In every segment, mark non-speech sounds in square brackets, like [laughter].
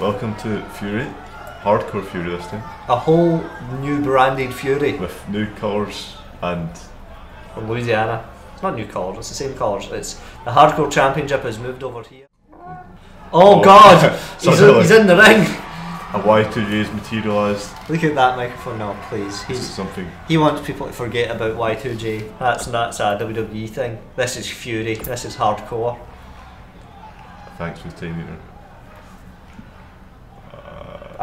Welcome to Fury, hardcore Fury this time, A whole new branded Fury with new colours and from Louisiana. It's not new colours, it's the same colours. It's the Hardcore Championship has moved over here. Oh, Oh. God! [laughs] he's, Sorry, he's in the ring! a Y2J is materialised. Look at that microphone now, please. This is He's, something. he wants people to forget about Y2J. That's that's a WWE thing. This is Fury. This is hardcore. Thanks for the time.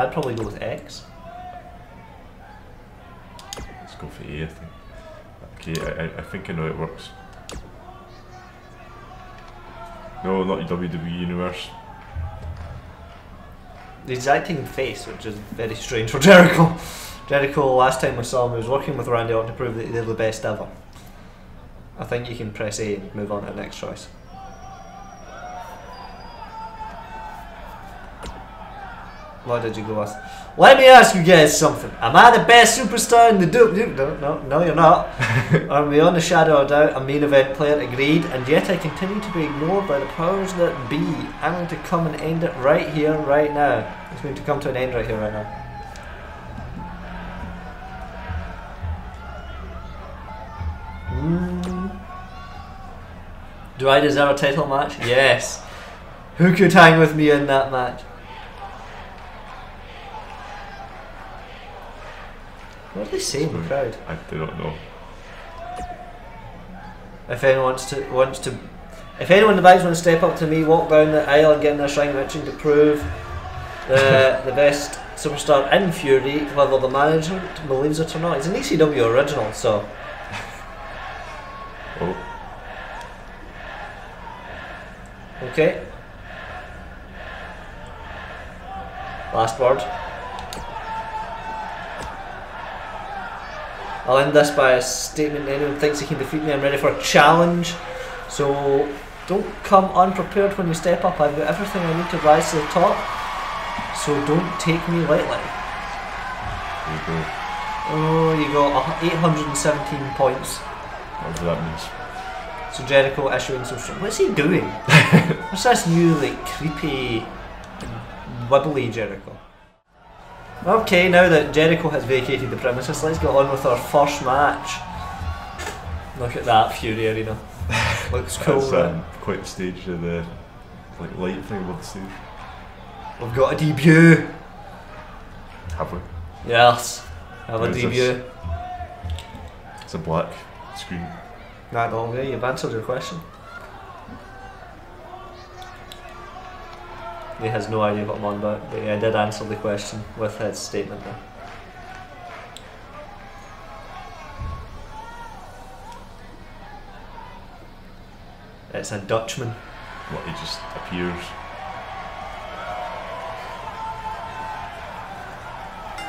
I'd probably go with X. Let's go for A, I think. Okay, I, I- think I know it works. No, not WWE Universe. The exact face, which is very strange for [laughs] Jericho. Jericho, last time we saw him, he was working with Randy Orton to prove that they're the best ever. I think you can press A and move on to the next choice. What did you go with? Let me ask you guys something. Am I the best superstar in the do? No, no, no, you're not. [laughs] We on the shadow of doubt? A main event player agreed, and yet I continue to be ignored by the powers that be. I'm going to come and end it right here, right now. It's going to come to an end right here, right now. Mm. Do I deserve a title match? Yes. Who could hang with me in that match? What are they saying in the crowd? I do not know. If anyone wants to wants to if anyone in the bags want to step up to me, walk down the aisle and get in their shrine matching to prove the [laughs] the best superstar in Fury, whether the manager believes it or not. He's an ECW original, so Oh, okay. Last word. I'll end this by a statement anyone thinks he can defeat me, I'm ready for a challenge. So don't come unprepared when you step up. I've got everything I need to rise to the top. So don't take me lightly. there you go. Oh, you got 817 points. Whatever that means. So Jericho issuing some. What's he doing? [laughs] What's this new like creepy, wibbly Jericho? Okay, now that Jericho has vacated the premises, let's get on with our first match. Look at that Fury Arena. [laughs] Looks cool. That's um, quite the stage of the like light thing above the stage. We've got a debut. Have we? Yes, have a What is this? debut. It's a black screen. Nah, don't worry, you've answered your question. He has no idea what I'm on about, but yeah, I did answer the question with his statement there. It's a Dutchman. What he just appears.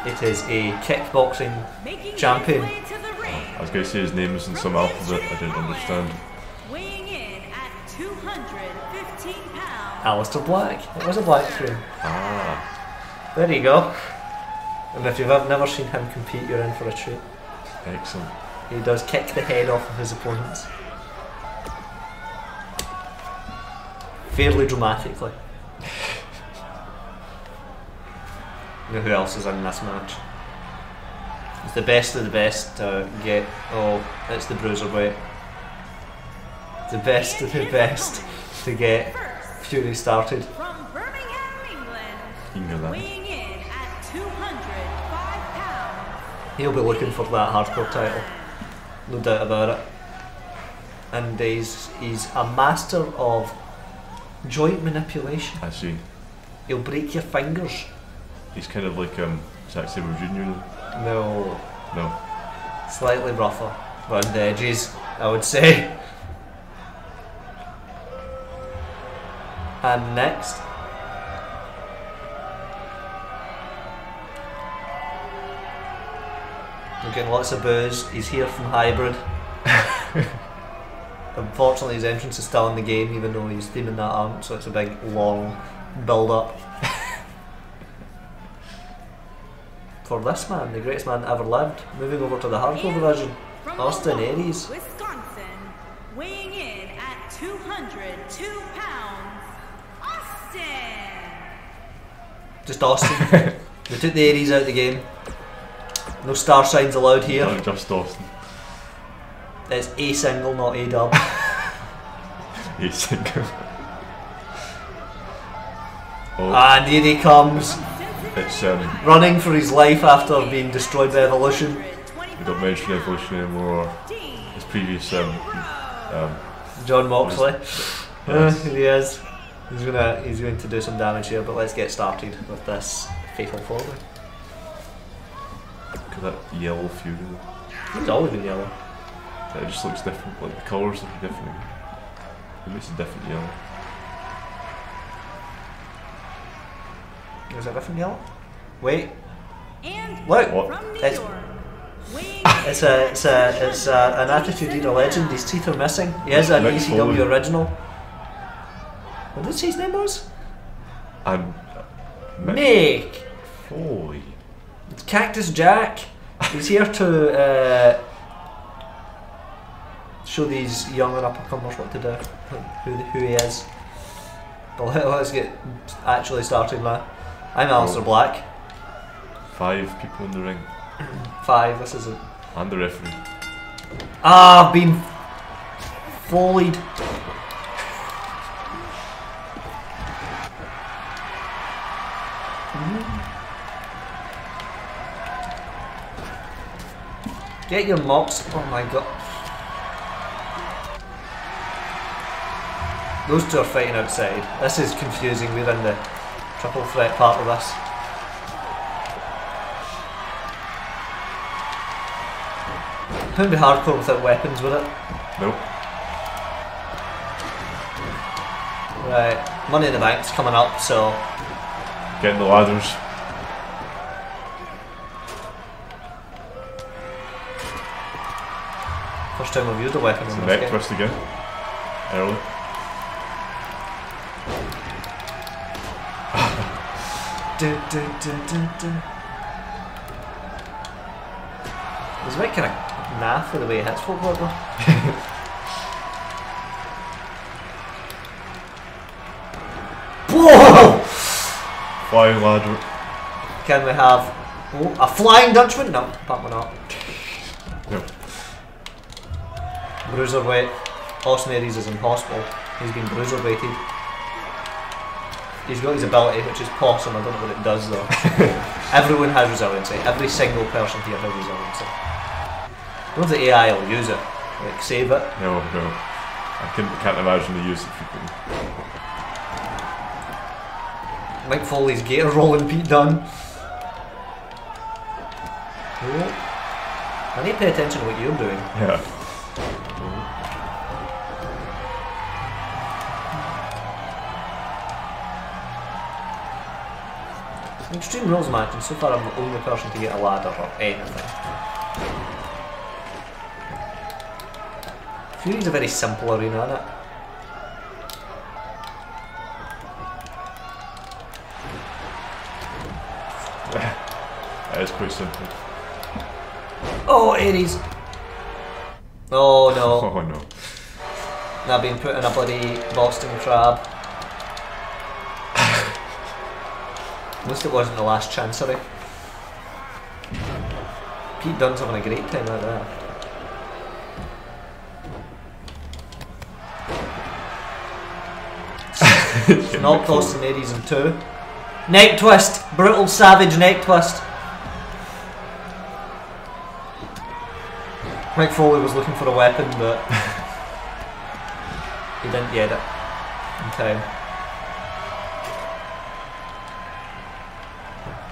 It is a kickboxing Making Champion. his way to the ring. I was going to say his name is in some alphabet I didn't understand. Aleister Black. It was a black screen. Ah, There you go. And if you've never seen him compete, you're in for a treat. excellent. He does kick the head off of his opponents. Fairly dramatically. [laughs] You know who else is in this match? It's the best of the best to get. Oh, it's the bruiserweight. The best of the best to get First, Fury started. from Birmingham, England. You can. Weighing in at 205 pounds. He'll be looking for that hardcore title, no doubt about it. And he's he's a master of joint manipulation. I see. He'll break your fingers. He's kind of like um, Zack Sabre Jr. No, No. slightly rougher around the edges, I would say. And next, we're getting lots of booze. He's here from Hybrid. [laughs] Unfortunately, his entrance is still in the game, even though he's theming that out, so it's a big, long build up. [laughs] For this man, the greatest man that ever lived, moving over to the hardcore division, From Austin Milwaukee, Aries. 202 pounds. Austin. Just Austin. we took the Aries out of the game. No star signs allowed here. No, just Austin. It's a single, not a dub. [laughs] He's single. Oh, and here he comes, it's um, running for his life after being destroyed by Evolution. we don't mention evolution anymore. His previous um, um, Jon Moxley. Uh, Yes. here he is. He's gonna he's going to do some damage here, but let's get started with this fatal four. look at that yellow fury. He's always been yellow. It just looks different. Like the colours look different. It makes a different yellow. Is it different yellow? Wait, And look. What? It's- [laughs] It's a it's a it's a, an Attitude Era legend. His teeth are missing. He is an Mick ECW Foley. original. What did say his name was? And Mick. Foley. It's Cactus Jack. He's here to uh, show these young and uppercomers what to do, who, who he is. But let- let's get actually started now. I'm Aleister Black. Five people in the ring. [clears throat] Five. This is a And the referee. ah. I've been foleyed. Get your mops. Oh my god. Those two are fighting outside. This is confusing. We're in the triple threat part of this. It would be hardcore without weapons, would it? Nope. Right. Money in the Bank's coming up, so Getting the ladders. Time we've used a weapon It's in this neck game. twist again. Early. Dun, dun, dun. He's a bit kind of naff for the way he hits folk like that. [laughs] Whoa! Flying ladder. Can we have oh, a flying Dutchman? No, apparently not. No. Bruiserweight. Austin Aries is in hospital. He's been bruiserweighted. He's got his ability, which is awesome. I don't know what it does though. [laughs] Everyone has resiliency. Every single person here has resiliency. I don't know if the AI will use it. Like save it. No, no. I can, can't imagine the use it frequently. Mike Foley's gator rolling Pete Dunne. Oh. I need to pay attention to what you're doing. Yeah. Extreme Rules match, and so far I'm the only person to get a ladder or anything. Fury's a very simple arena, isn't it? [laughs] That is quite simple. Oh, Aries! Oh no, [laughs] Oh no. now being put in a bloody Boston crab. Least it wasn't the last chancery. Pete Dunne's having a great time out there. Not Austin Aries in two. Neck twist! Brutal savage neck twist. Mick Foley was looking for a weapon, but [laughs] he didn't get it in time.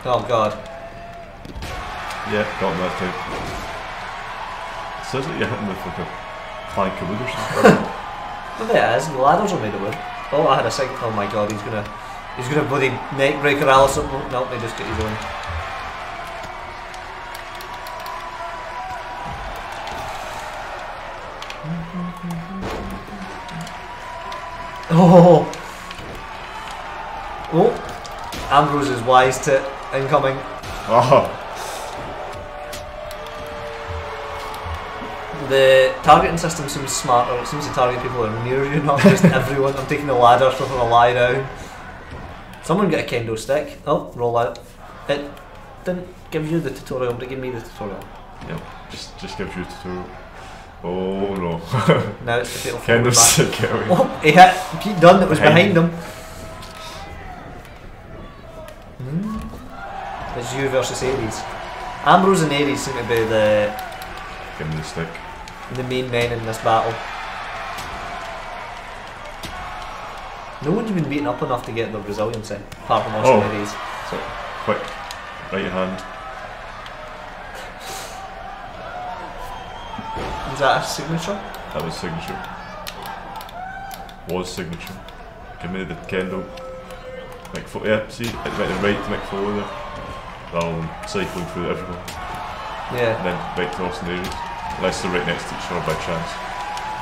Oh god. Yeah, got that. It says that you're hitting with like a plank of wood or something. [laughs] Maybe it is, the ladders are made of wood. Oh, I had a sight. Oh my god, he's gonna. He's gonna bloody neck breaker Allison. Oh, no, they just get his own. [laughs] Oh! Oh! Ambrose is wise to incoming. oh, The targeting system seems smarter. It seems to target people who are near you, not just [laughs] everyone. I'm taking the ladder, so I'm gonna lie down. Someone get a kendo stick. Oh, roll out. It didn't give you the tutorial, but it gave me the tutorial. Yep. Just just gives you a tutorial. Oh no. Now it's the fatal [laughs] Kendo stick. Oh, he hit Pete Dunne that was behind Behind. him. It's you versus Aries. Ambrose and Aries seem to be the Give me the stick. the main men in this battle. No one's been beaten up enough to get the resiliency, apart from Austin Oh. Aries. So quick. Right hand. Is that a signature? That was signature. Was signature. Give me the kendo. Mick Foley. Yeah, see, it went the right to Mick Foley there. Rather than cycling through everyone. Yeah. And then right to Austin Aries. Unless they're right next to each other by chance.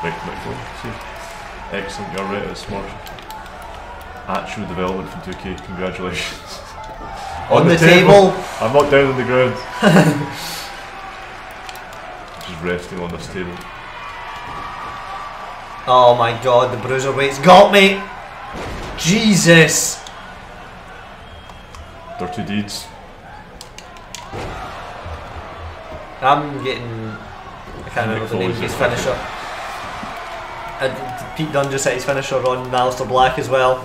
Right to Mick See? Excellent, you're right at the smart. Actual development from 2K, congratulations. [laughs] On, the, table. I'm not down on the ground. [laughs] Just resting on this table. Oh my god, the bruiserweight's got me! Jesus! Dirty deeds. I'm getting. I can't remember the name of his finisher. Uh, Pete Dunne just hit his finisher on Aleister Black as well.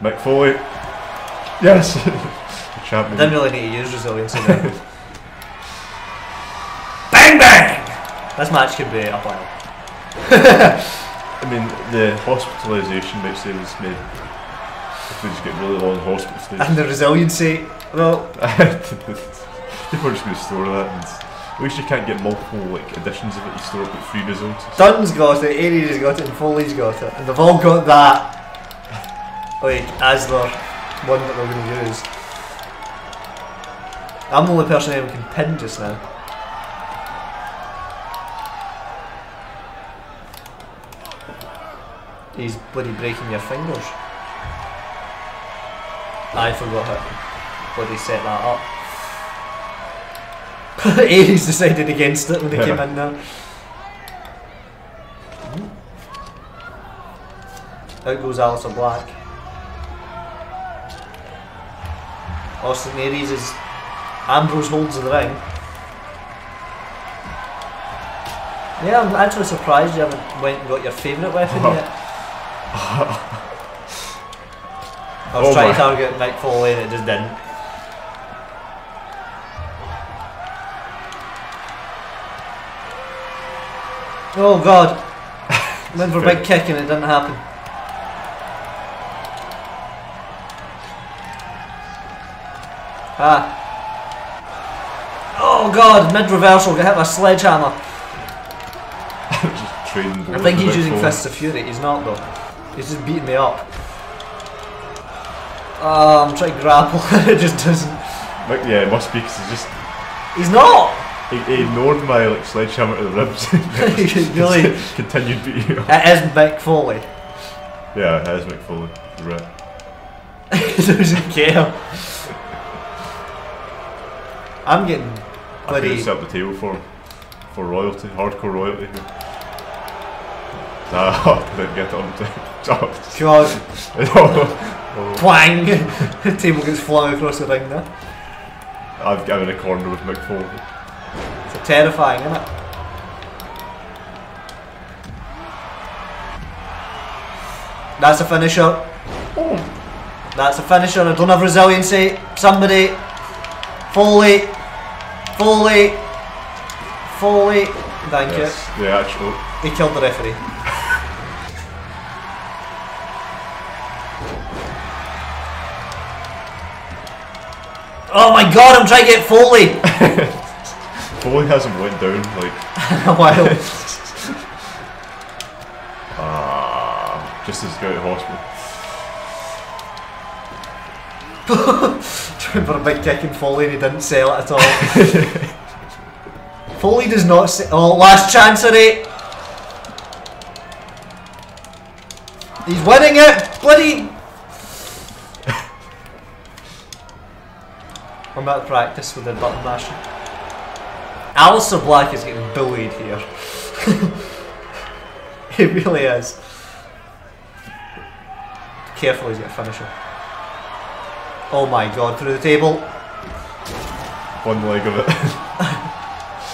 Mick Foley. Yes! [laughs] Champion. Didn't really need to use resiliency there. [laughs] bang bang! This match could be a while. [laughs] I mean, the hospitalisation might say was made if we just get really long hospital stays. And the resiliency, well, People are just going to store that. And least you can't get multiple like editions of it. You store it with free results. Dunne's got it, Aries got it, and Foley's got it. And they've all got that, like, as the one that they're going to use. I'm the only person who can pin just now. He's bloody breaking your fingers. I forgot how bloody set that up. [laughs] Aries decided against it when he came in there. Out goes Aleister Black. Austin Aries is Ambrose holds the ring. Yeah, I'm actually surprised you haven't went and got your favourite weapon [laughs] yet. [laughs] I was Oh trying my. to target Mick Foley and it just didn't. Oh god. [laughs] Went for a big kick and it didn't happen. Ah. Oh god, mid reversal, get hit by a sledgehammer. [laughs] I think he's using. Fists of Fury, he's not though. He's just beating me up. Oh, I'm trying to grapple, [laughs] it just doesn't. Yeah, it must be because he just He's not! He, he ignored my like sledgehammer to the ribs. [laughs] [laughs] Really. continued beating. It is Mick Foley. Yeah, it is Mick Foley. Right. doesn't care. I'm getting I could bloody. set up the table for him. For royalty, hardcore royalty. here. Ah, [laughs] I didn't get it on time. God, oh, twang! the table gets flung across the ring there. I've given a corner with Mick Foley. Terrifying, isn't it? That's hmm. a finisher. That's a finisher. I don't have resiliency. Somebody. Foley. Foley. Foley. Thank Yes, the actual. you. He killed the referee. [laughs] Oh my god, I'm trying to get Foley! [laughs] Foley hasn't went down like [laughs] a while. [laughs] ah, just as go to hospital. Trying for a big kick and Foley and he didn't sell it at all. [laughs] Foley does not say. Oh, last chancery! He's winning it! Bloody! I'm out of practice with the button mashing. Aleister Black is getting bullied here. [laughs] he really is. Careful, he's got a finisher. Oh my god, through the table. One leg of it. [laughs]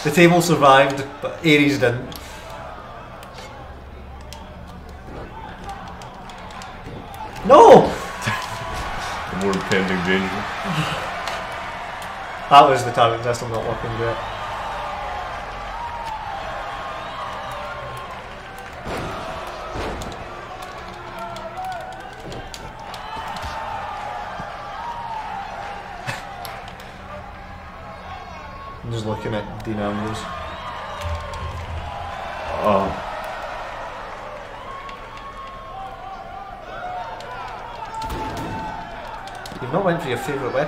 The table survived, but Aries didn't. No! the more impending danger. That was the target system not working great.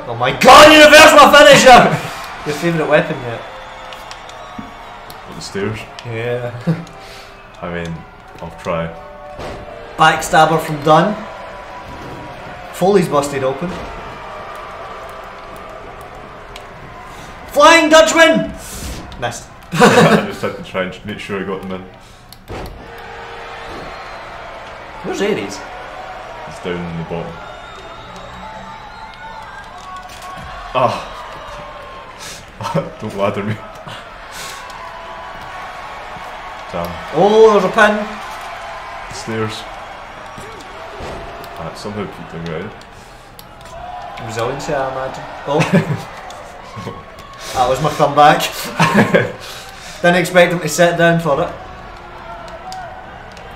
Oh my god, you reversed my finisher! your favourite weapon yet? at the stairs. Yeah. [laughs] I mean, I'll try. Backstabber from Dunne. Foley's busted open. Flying Dutchman! Missed. [laughs] I [laughs] just had to try and make sure I got them in. Where's Aries? It's down in the bottom. Ah! Don't ladder me. Damn. Oh, there's a pin. Stairs. Ah, somehow keep them right. Resiliency, I imagine. Oh. that was my comeback. [laughs] Didn't expect him to sit down for it.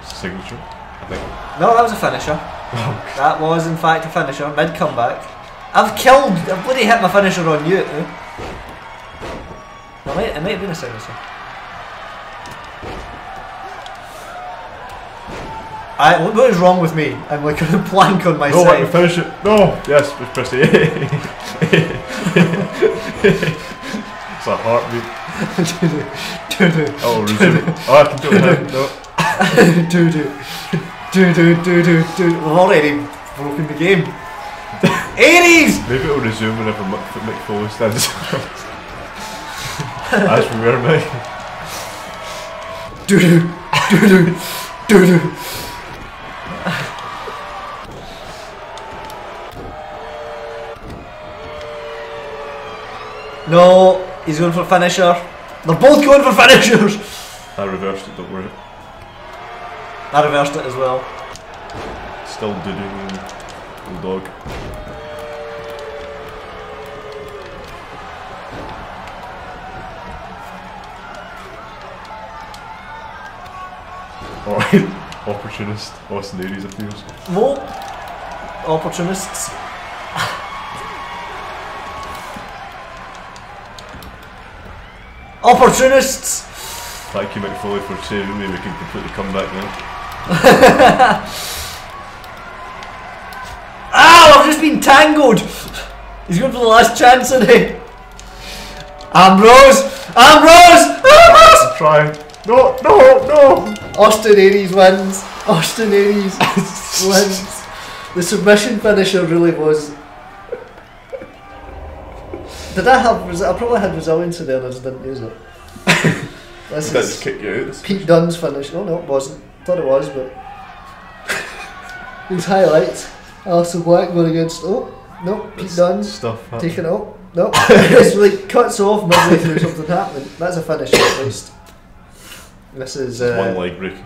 Signature, I think. No, that was a finisher. [laughs] that was, in fact, a finisher. Mid comeback. I've killed. I've bloody hit my finisher on you. No, it might, it might have been a signature. I, what what is wrong with me? I'm like [laughs] on a plank on my No, let me side. finish it. No! Yes, just press the It's a heartbeat. do do Oh, resume. oh, I can do it now. No. [laughs] do do do do do do do. We've already broken the game. Aries. Maybe it'll resume whenever Mick, Foley stands we were, mate. Do do do do do do. No, he's going for finisher. They're both going for finishers. I reversed it, don't worry. I reversed it as well. Still doodling bulldog. Alright, [laughs] opportunist. Oh, Austin Aries appears. No, opportunists. Opportunists. Thank you, Mick Foley, for saving me. We can completely come back now. Ow! [laughs] Ah, I've just been tangled. He's going for the last chance, isn't he? Ambrose! Ambrose! Ambrose! I'm trying. No, no, no! Austin Aries wins. Austin Aries wins. The submission finisher really was. Did I have? I probably had resiliency there, and I just didn't use it. [laughs] This Did is kick you out? Pete Dunne's finish. Oh no, it wasn't. Thought it was, but [laughs] these highlights. Aleister Black going against. Oh no, Pete Dunne's Stuff. taken out. No, [laughs] it's like cuts off midway through something happening. That's a finish at least. This is It's one uh, leg breaking.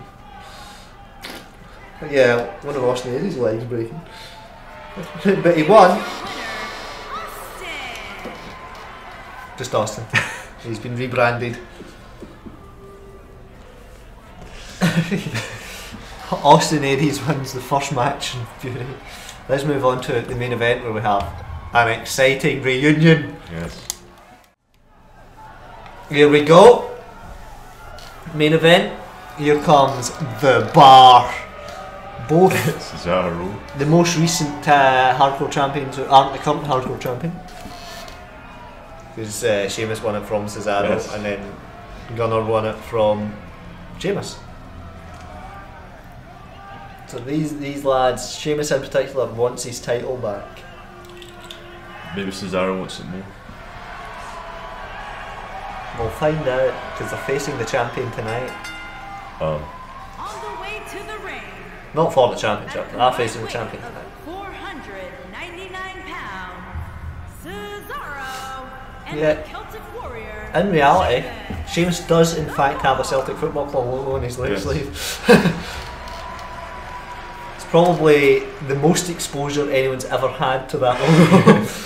yeah, one of Austin Aries' legs breaking. [laughs] but he won. Just Austin. [laughs] He's been rebranded. [laughs] Austin Aries wins the first match in Fury. Let's move on to the main event where we have an exciting reunion. Yes. Here we go. Main event. Here comes the bar. Both [laughs] Cesaro. the most recent uh, hardcore champions who aren't the current hardcore champion. Because uh, Sheamus won it from Cesaro Yes. and then Gunnar won it from Sheamus. So these these lads, Sheamus in particular, wants his title back. Maybe Cesaro wants it more. We'll find out because they're facing the champion tonight. Um, On the way to the ring. Not for the championship, they're facing the champion tonight. 499 pounds. and Yeah. the Celtic Warrior. In reality, Sheamus does in fact have a Celtic Football Club logo on his left Yes. sleeve. [laughs] it's probably the most exposure anyone's ever had to that logo. [laughs]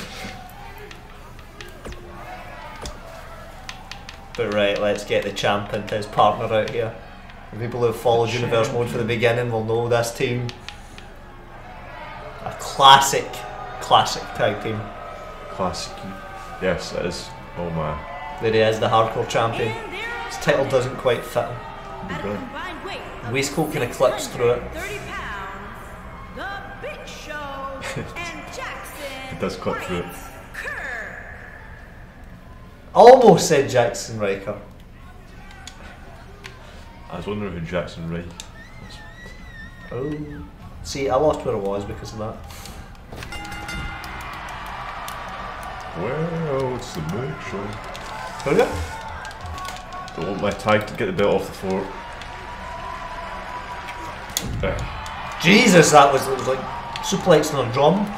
but right, let's get the champ and his partner out here. The people who have followed Universe Mode from the beginning will know this team. A classic, classic tag team. Classic. Yes, it is. Oh my. There he is, the hardcore champion. His title doesn't quite fit him. at a combined weight of Waistcoat kinda clips through it. 230 pounds, the Big Show [laughs] and Jaxson. It does clip through it. Almost said Jaxson Ryker. I was wondering who Jackson Wright was. Oh. See, I lost where I was because of that. Well, it's the show. Who you? Don't want my tag to get the belt off the floor. Jesus, that was, it was like suplexing on a drum.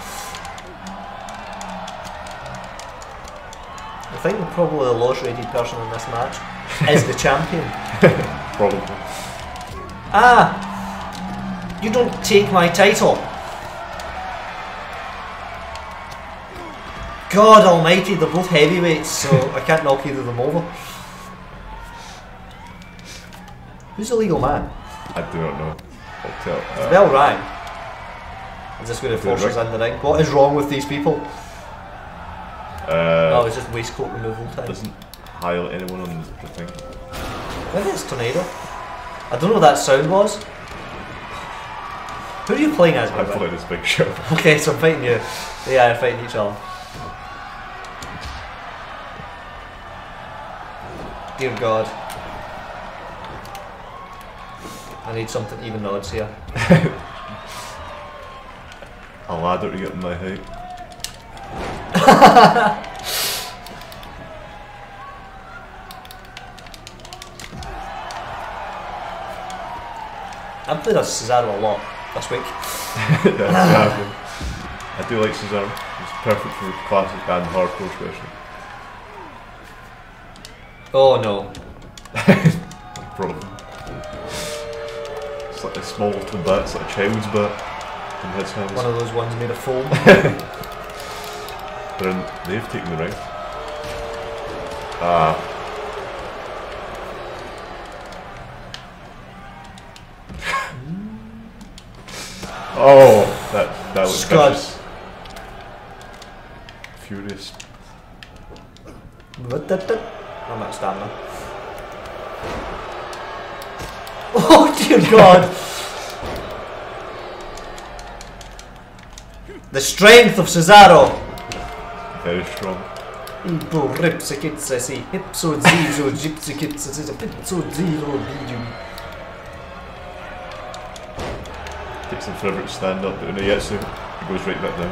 Think probably the lowest rated person in this match is the champion. [laughs] probably. Ah! You don't take my title. God almighty, they're both heavyweights, so [laughs] I can't knock either of them over. Who's the legal man? I do not know. I'll tell. The Uh, bell rang. Is this going to force us in the ring? What is wrong with these people? Uh, oh, it's just waistcoat removal time. doesn't highlight anyone on the thing. Maybe it's Tornado. I don't know what that sound was. Who are you playing as, by I the way? play this big show. [laughs] Okay, so I'm fighting you. Yeah, I'm fighting each other. Dear God. I need something even odds here. [laughs] A ladder to get in my height. I've played as Cesaro a lot this week. [laughs] yeah, I do like Cesaro. It's perfect for classic and hardcore especially. Oh no. [laughs] Problem. It's like a small little bat, it's like a child's bat. In his hands. One of those ones made of foam. [laughs] They're in, they've taken the ring. Ah. [laughs] oh, that that was Scud. vicious. the? I'm out of stamina. [laughs] Oh dear God! the strength of Cesaro! Strong. Ibo ripsikitsa si hipso zizo gypsikitsa si pizzo zero bidu. Him forever to stand up, but when he gets him, he goes right back down.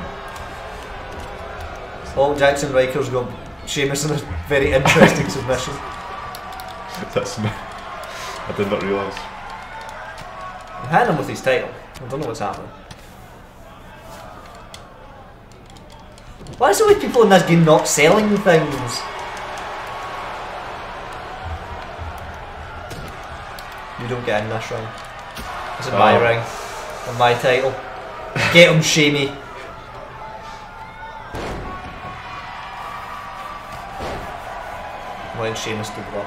Oh, Jaxson Ryker's got Sheamus in a very interesting submission. [laughs] That's me. I did not realise. I'm him with his title. I don't know what's happening. Why is there always people in this game not selling things? You don't get in this ring. This is my Oh. ring. And my title. Get him, Shamey. When Sheamus did what?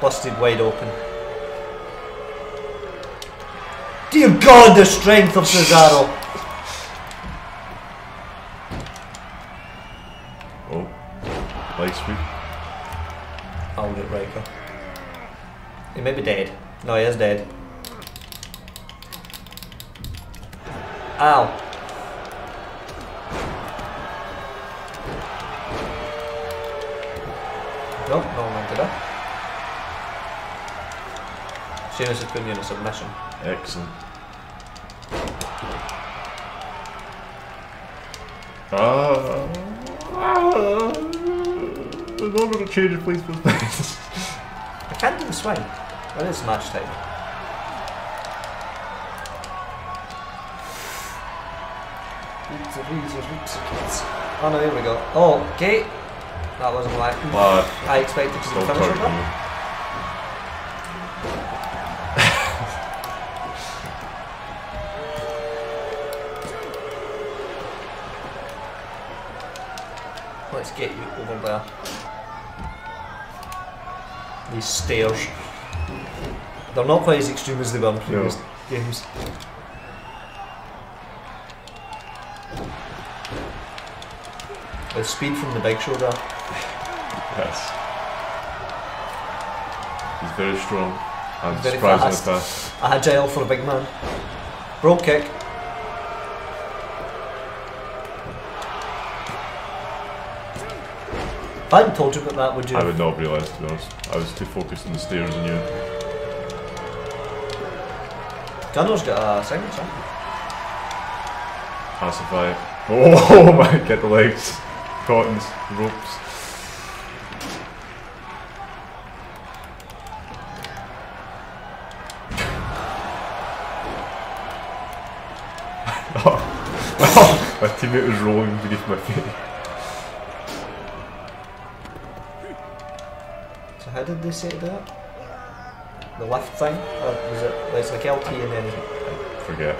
Busted wide open. Dear God, the strength of Cesaro! Oh. Light sweep. I'll get Ryker. He may be dead. No, he is dead. Excellent. Uh, uh, I don't change it, please, please. I can't do this way. That is match time. Oh no, here we go. Oh, gate! Okay. That wasn't like uh, I expected to come. on that. Stairs. They're not quite as extreme as they were in previous games. The speed from the big shoulder. Yes. He's very strong and Very surprisingly fast. fast. Agile for a big man. Broke kick. If I hadn't told you about that, would you? I would not have realised to be honest. I was too focused on the stairs and you. Gunner's got a signature. Pacify. Oh [laughs] my, get the legs. Cottons, ropes. oh, [laughs] my teammate was rolling beneath my feet. Did they say that? The lift thing? Or was it? It's like LT and then Forget.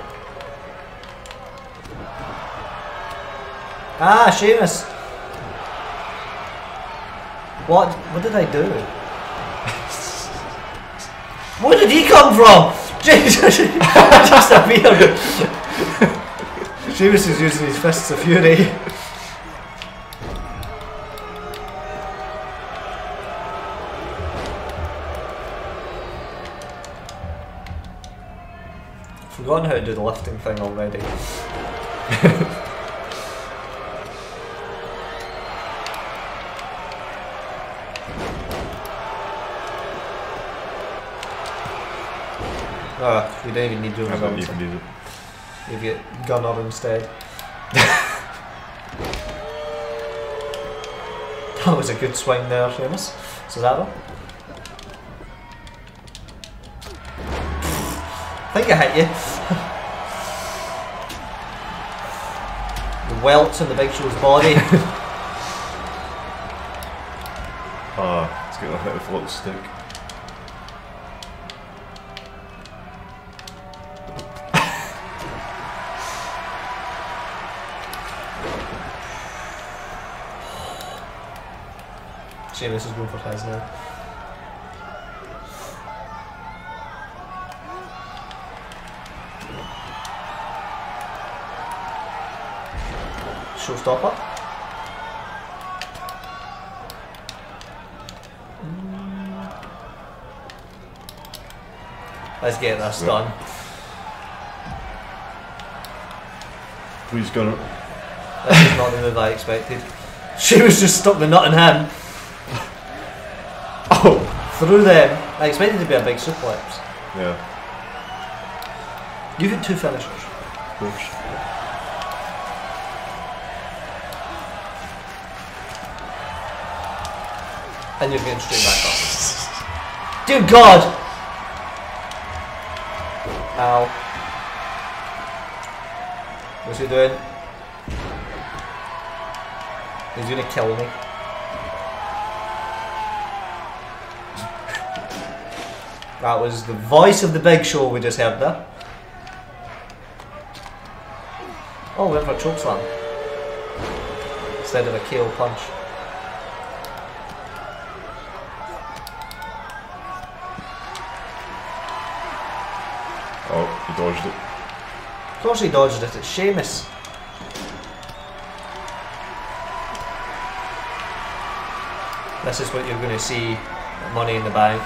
Ah, Sheamus. What? What did I do? Where did he come from? [laughs] Jesus, he [laughs] just appeared. Sheamus is using his fists of fury. Forgotten how to do the lifting thing already. Ah, we don't even need to I do don't it. even need it. You get Gunner instead. [laughs] that was a good swing there, Sheamus. Cesaro. I think I hit you. the welts on the Big Show's body. [laughs] Ah, let's get a hit with a little stick. Sheamus is going for his now. Showstopper. Mm. Let's get this Yeah. done. Please, Gunner. This is not the move I expected. [laughs] She was just stuck the nut in him. [laughs] Oh! Through them. I expected to be a big suplex. Yeah, You've had two finishers. of course. And you're getting straight back up. Dear God! Ow. What's he doing? He's gonna kill me. That was the voice of the big show we just heard there. Oh, we went for a choke slam. Instead of a KO punch. Oh, he dodged it. Of course he dodged it, it's Sheamus. This is what you're going to see Money in the Bank.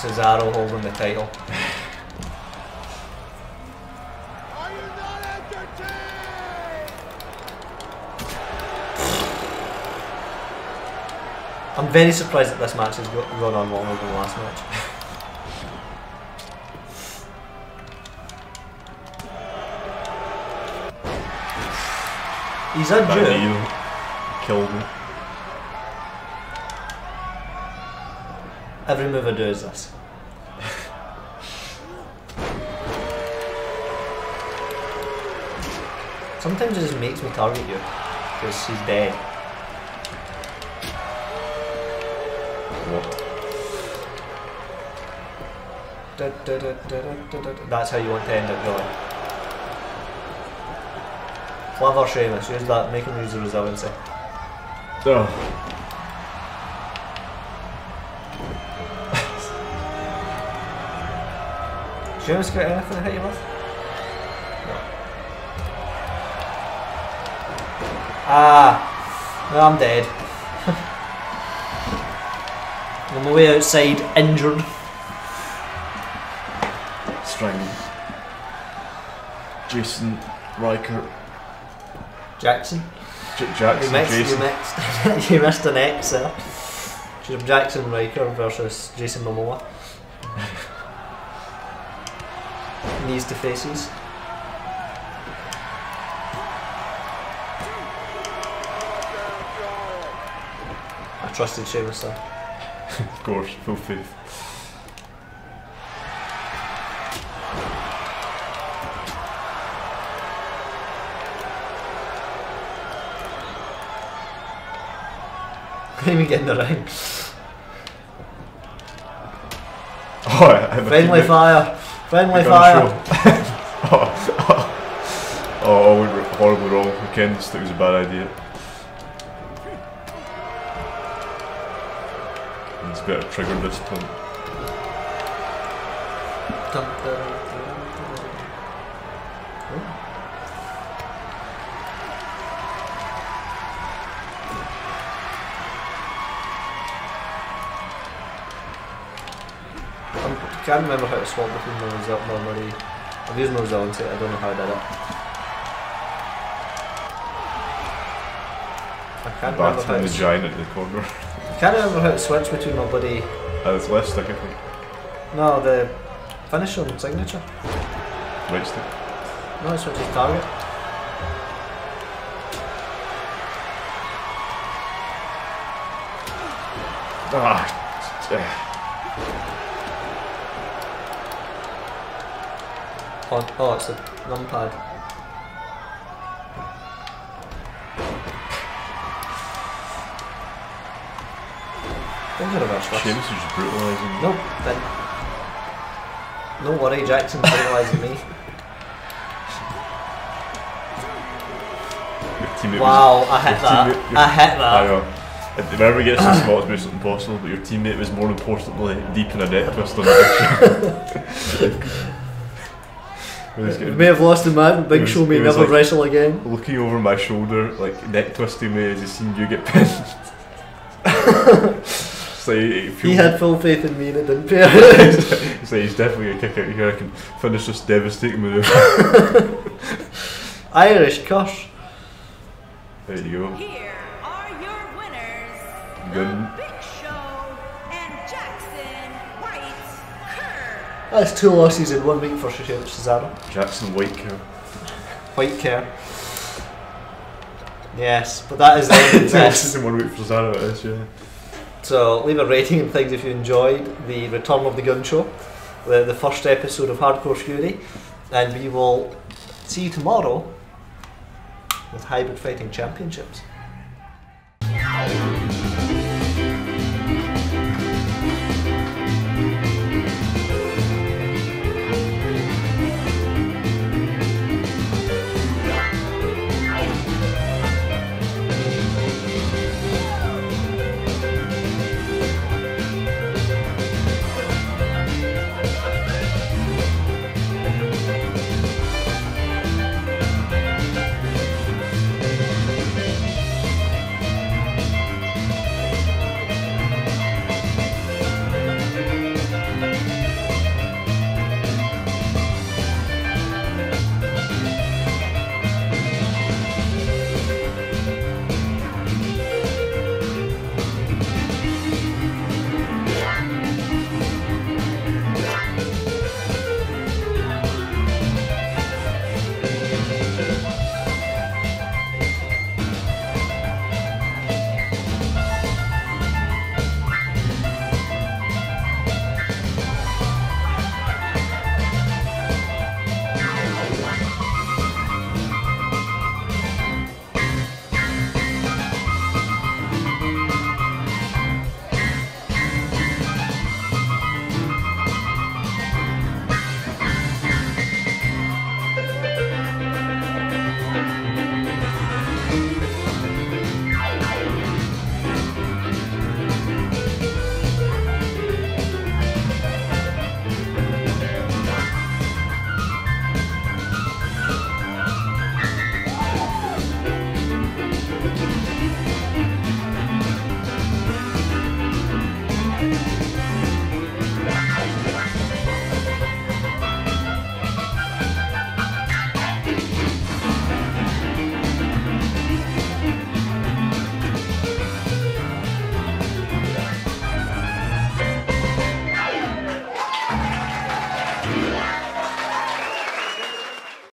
Cesaro holding the title. I'm very surprised that this match has go- gone on longer than the last match. He's That injured. knee killed me. Every move I do is this. Sometimes it just makes me target you because he's dead. What? That's how you want to end it, really. Clever Sheamus, use that, make him use the resiliency. Oh. [laughs] Sheamus got anything to hit you with? No. Ah, no, I'm dead. [laughs] I'm way outside, injured. Strangled. Jason Ryker. Jackson. J- You Jackson. you Jason. mixed, [laughs] you missed an X there. Should Jaxson Ryker versus Jason Momoa. [laughs] Knees to faces. I trusted Sheamus there. Of course, full faith. Couldn't even get in the ring. Oh, Friendly fire. Friendly fire. show. [laughs] oh, oh, oh, oh we were horribly wrong. We Candice it was a bad idea. It's better trigger. Dun, dun, dun, dun. Can't remember how to swap between my result my money. I've used my resiliency, I don't know how I did it. I can't remember how to, the giant at the corner. I can't remember how to switch between my buddy. Ah, it's left stick, I think. No, the finish on signature. Right stick. No, it's switches target. Ah, eh. Oh, it's a numpad. Think of reverse this. Sheamus is just brutalising. Nope, then. No worry, Jaxson brutalising me. Wow, I your hit that. teammate- your- I hit I that. know. And Whoever gets the spot is Mission Impossible, but your teammate was more importantly deep in a neck twist [laughs] on that Where he's We may have lost the man, Big It was- Show may it was never like- wrestle again. looking over my shoulder, like neck twisting me as he seen you get pinned. [laughs] so he, he, He had full faith in me and it didn't pay [laughs] out. so he's definitely gonna kick out here. I can finish this devastating move. [laughs] Irish curse. There you go. Here are your winners, Good. That's two losses in one week for Cesaro. Jaxson White kill. White care. Yes, but that is the end of This in one week for Cesaro, it is, yeah. So leave a rating and things if you enjoyed the Return of the Gunn Show, the, the first episode of Hardcore Fury, and we will see you tomorrow with Hybrid Fighting Championships.